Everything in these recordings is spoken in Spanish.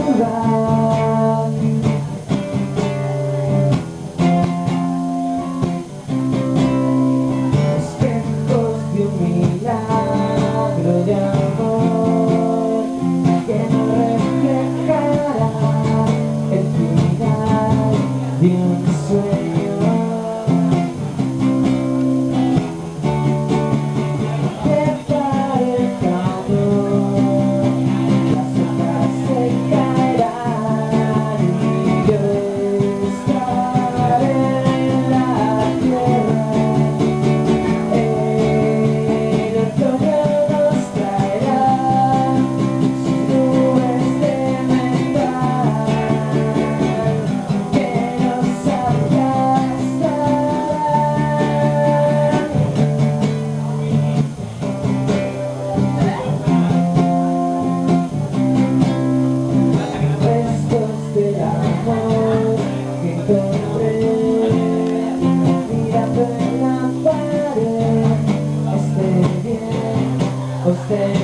Los lejos de un milagro ya, que no reflejará el final de un.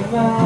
goodbye.